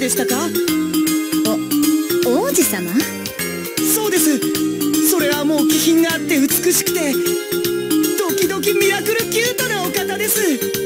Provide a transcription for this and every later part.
んでしたか？お王子様？そうです。それはもう気品があって美しくて時々ミラクルキュートなお方です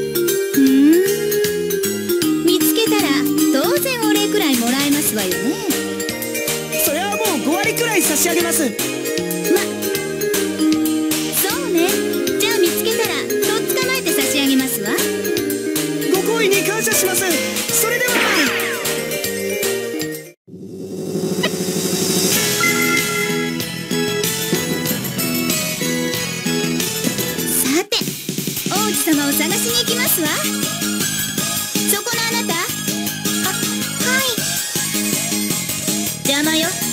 王子様を探しに行きますわ。そこのあなた？ははい。邪魔よ。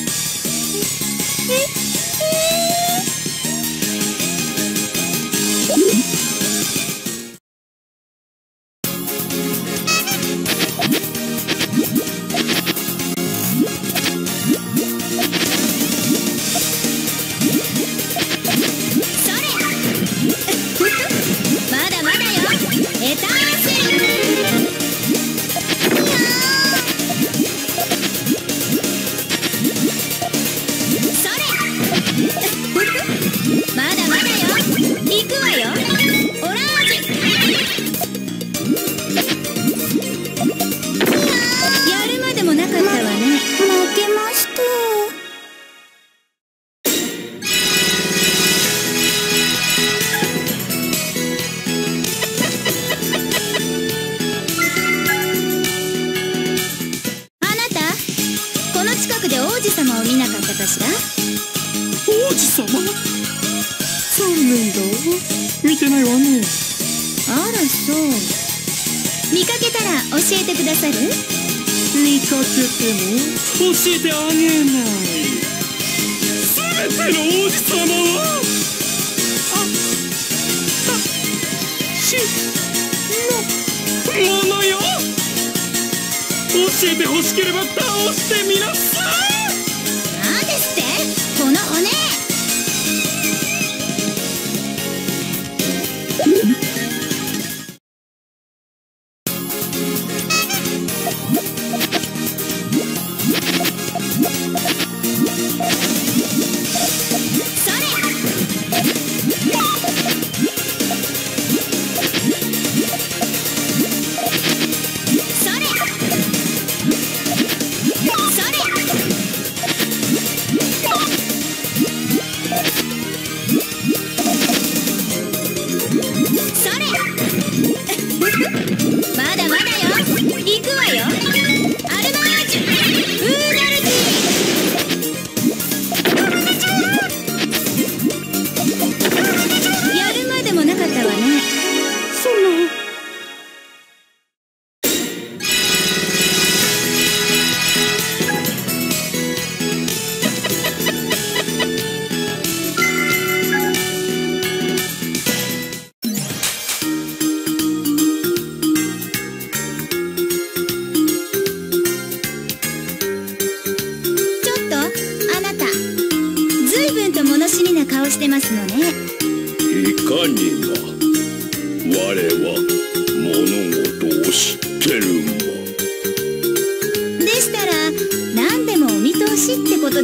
ださる？見かけても教えてあげない。全ての王子様はあたしのものよ。教えてほしければ倒してみなさい。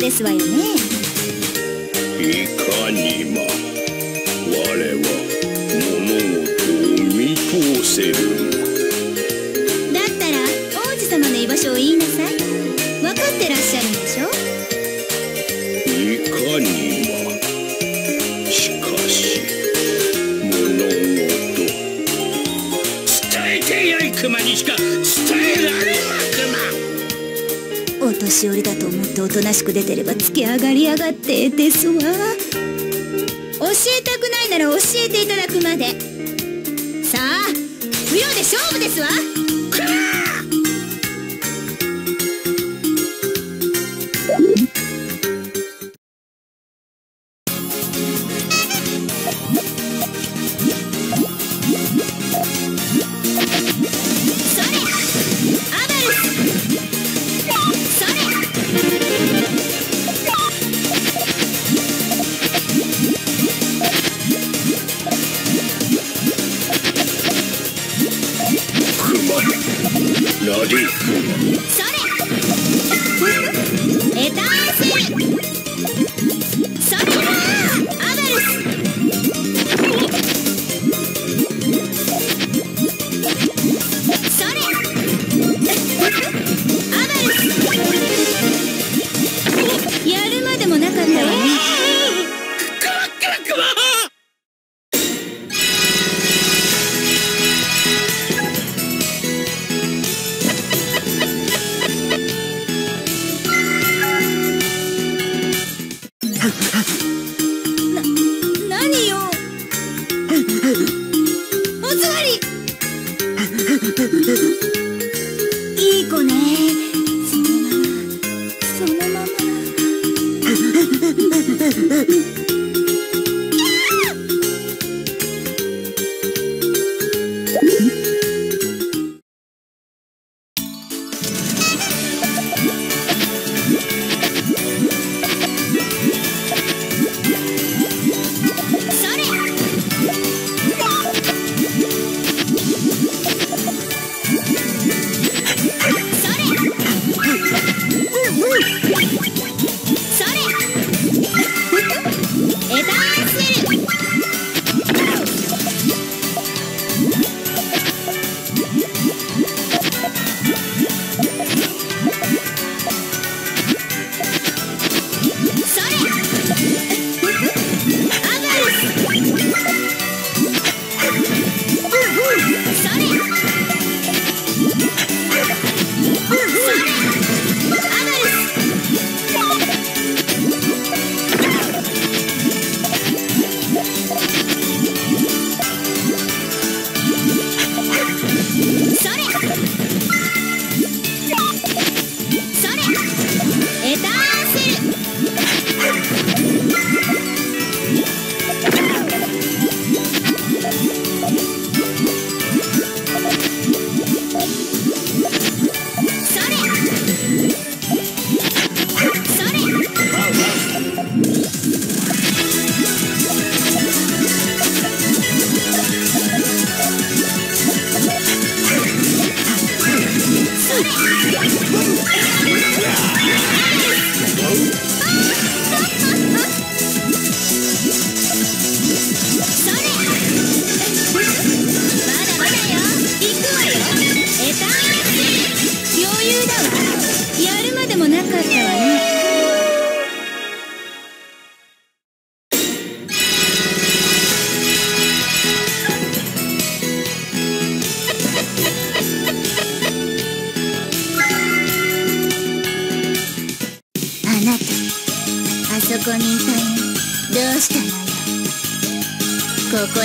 ですわよね。いかにも我は物事を見通せる。だったら王子様の居場所を言いなさい。分かってらっしゃるんでしょ？いかにも。しかし物事。伝えてよい熊にしか伝えられなくなお年寄りだと思っておとなしく出てればつけ上がりやがってですわ。教えたくないなら教えていただくまで。さあ不要で勝負ですわ。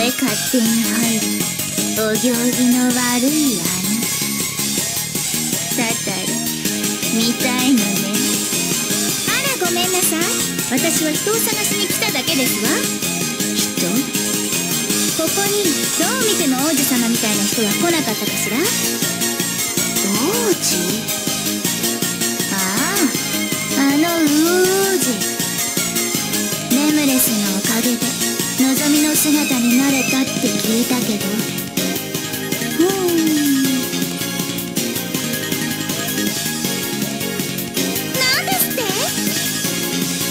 へ勝手に入るお行儀の悪い穴た。たる見たいのね。あらごめんなさい。私は人を探しに来ただけですわ。人？ここにどう見ても王子様みたいな人は来なかったかしら？王子？あああの王子。ネムレスのおかげで望みの姿になれたって聞いたけど。ふーん。なんですって？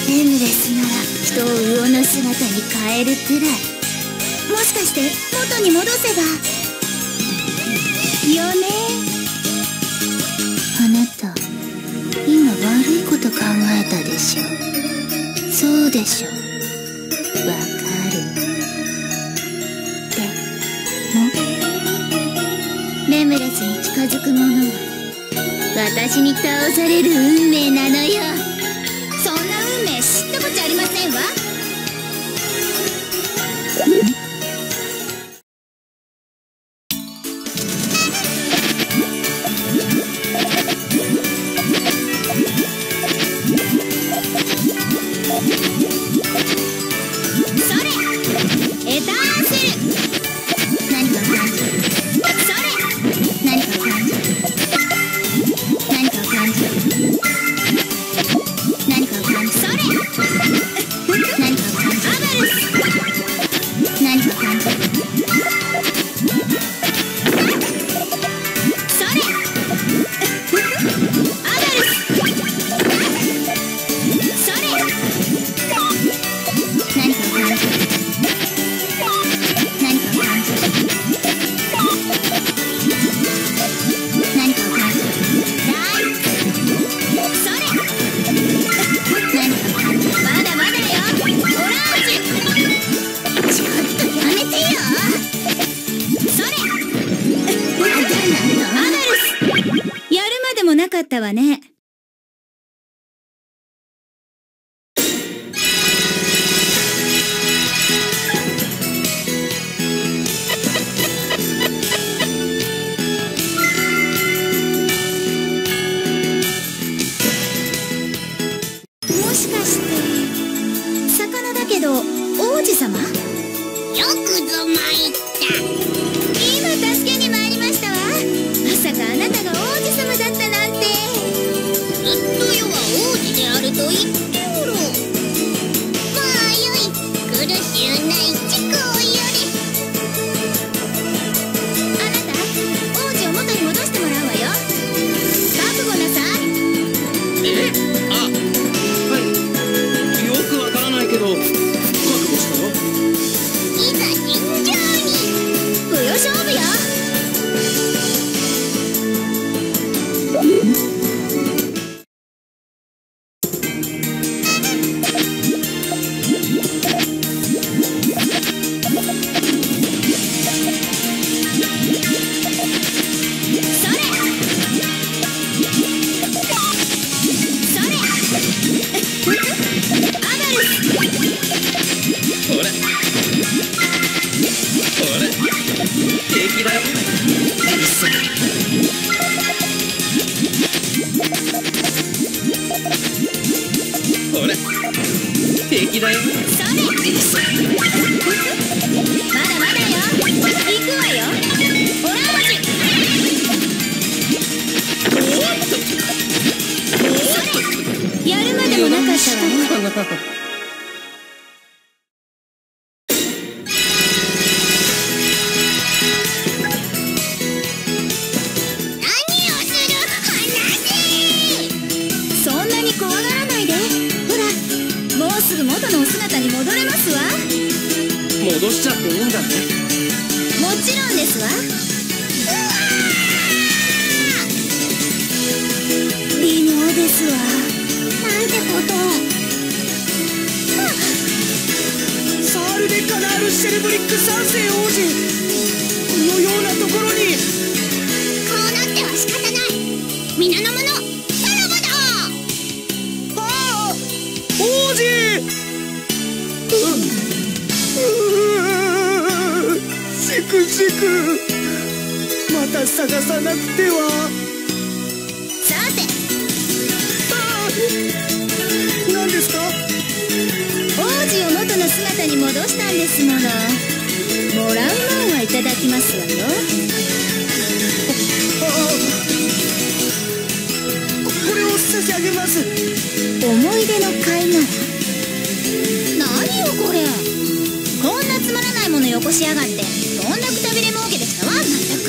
ネムレスなら人を魚の姿に変えるくらい。もしかして元に戻せば？よね。あなた今悪いこと考えたでしょ？そうでしょ。づく者は私に倒される運命なのよ。そんな運命知ったことありませんわ。なかったわね。まだまだよ。行くわよ。Ha ha ha. ジクまた探さなくては。さて。ああ何ですか？王子を元の姿に戻したんですもの。もらうもんはいただきますわよ。これを差し上げます。思い出の貝殻何よこれ。こんなつまらないものよこしやがってどんだけ食べれ儲けですかわまったく